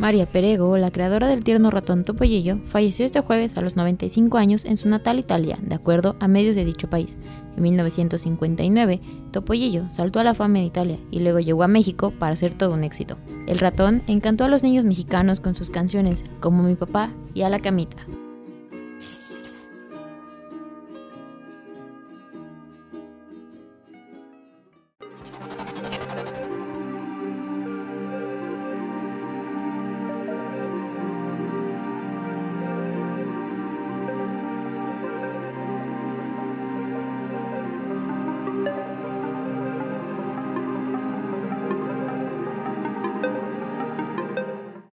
María Perego, la creadora del tierno ratón Topollillo, falleció este jueves a los 95 años en su natal Italia, de acuerdo a medios de dicho país. En 1959, Topollillo saltó a la fama en Italia y luego llegó a México para ser todo un éxito. El ratón encantó a los niños mexicanos con sus canciones como Mi papá y A la camita.